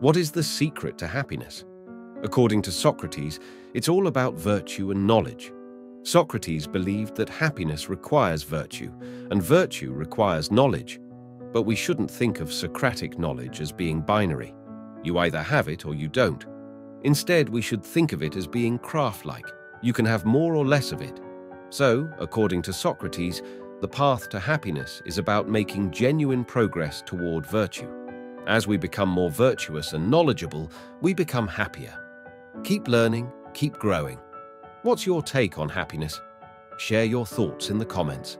What is the secret to happiness? According to Socrates, it's all about virtue and knowledge. Socrates believed that happiness requires virtue, and virtue requires knowledge. But we shouldn't think of Socratic knowledge as being binary. You either have it or you don't. Instead, we should think of it as being craft-like. You can have more or less of it. So, according to Socrates, the path to happiness is about making genuine progress toward virtue. As we become more virtuous and knowledgeable, we become happier. Keep learning, keep growing. What's your take on happiness? Share your thoughts in the comments.